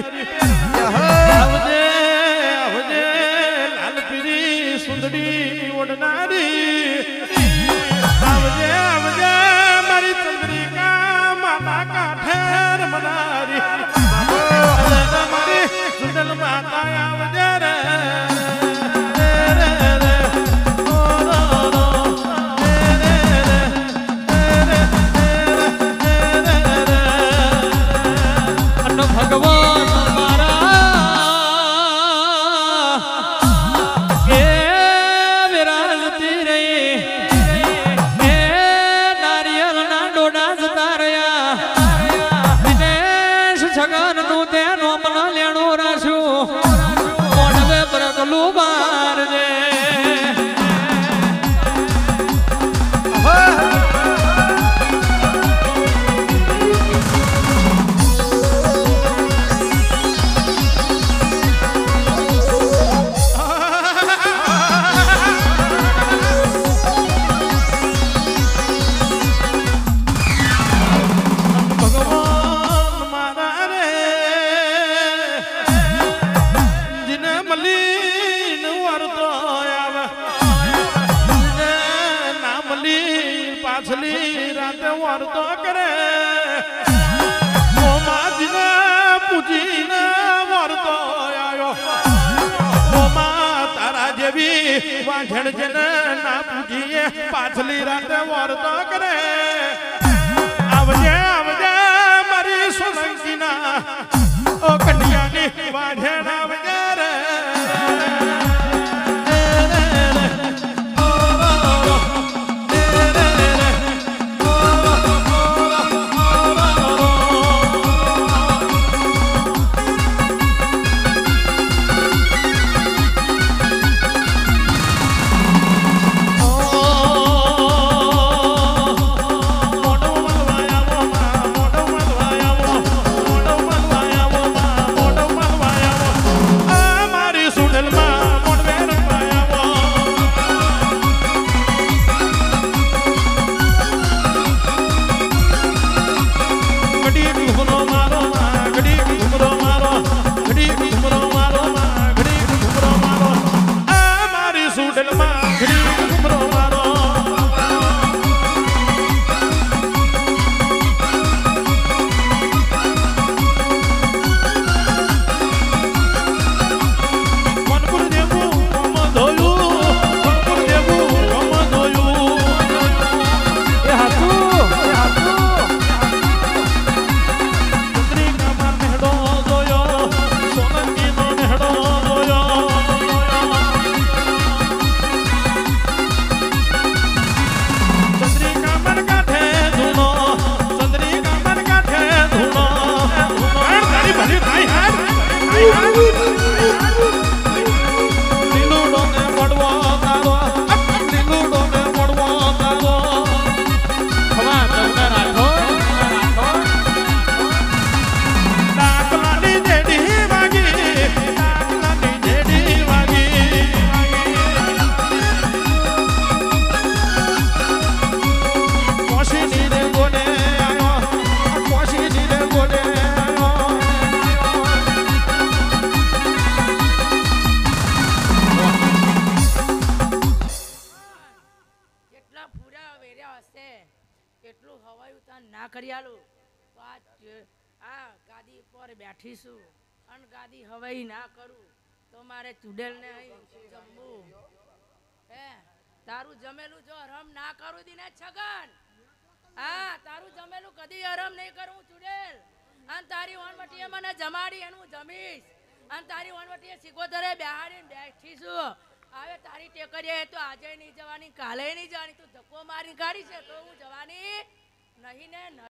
આવજે આવજે લાલપીરી સુંદડી ઓડનારી મલીન વરતો આવે. મને ના મલી પાછલી રાતે વરતો કરે. મોમાજીને પૂજીને વરતો આવ્યો. મોમા તારા જેવી વાંઝણ જેને ના પૂજીએ, પાછલી રાતે વરતો કરે. આવજે આવજે મારી સોલંકીના ઓ કન્યાની વાઢેણ કેટલા પૂરા વેર્યા હશે. એટલું હવાયું તાન ના કરી આલું. તો આ આ ગાદી પર બેઠીશું. અને ગાદી હવાઈ ના કરું. તો મારે ચુડેલને અહીં જમવું. હે, તારું જમેલું જો હરમ ના કરું દીને છગન. હા, તારું જમેલું કદી હરમ નહીં કરું ચુડેલ. અને તારી વનવટીએ મને જમાડી એનું જમીશ. અને તારી વનવટીએ સિકોતરે બેહાડીને બેઠીશું. હવે તારી ટેકરીએ તો આજે નહીં જવાની, કાલે નહીં જવાની, તું ધક્કો મારી કાઢી છે તો હું જવાની નહીં ને.